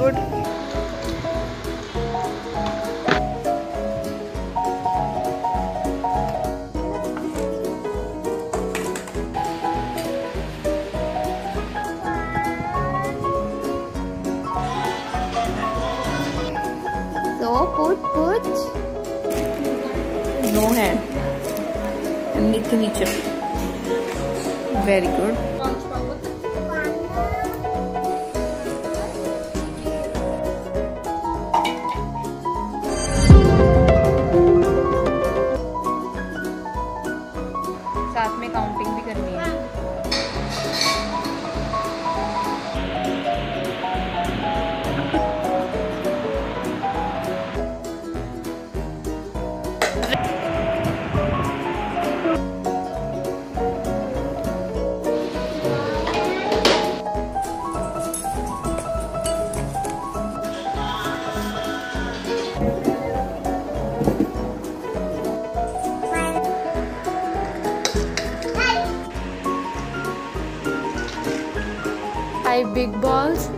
good. So put put. No hand. And नीचे नीचे. Very good. साथ में काउंटिंग भी करनी है। Five big balls.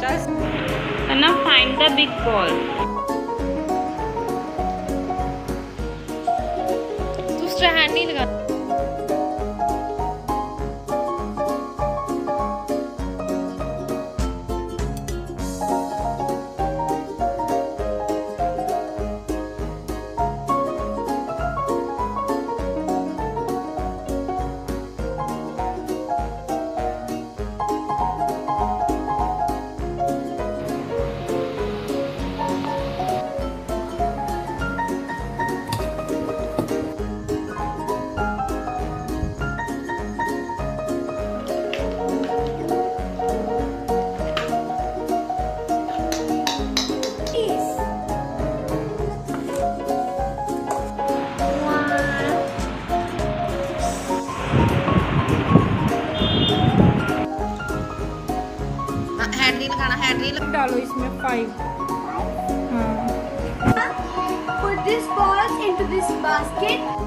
Just and now find the big ball. दूसरा हैंड नहीं लगा डालो इसमें फाइव हाँ Put this balls into this basket.